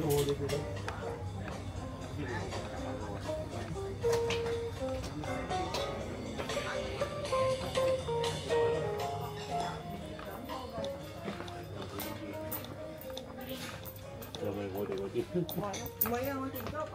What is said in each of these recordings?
ngồi đi. mấy ông thì có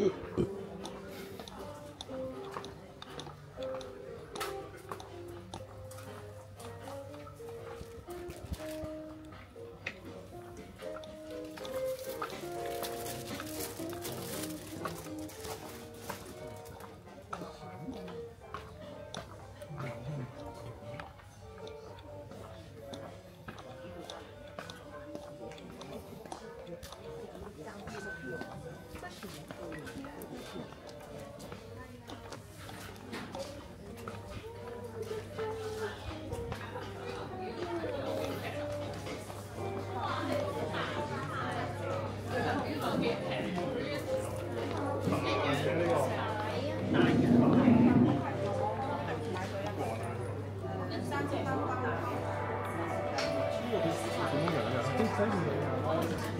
Ooh. segment.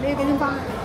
没有给你发。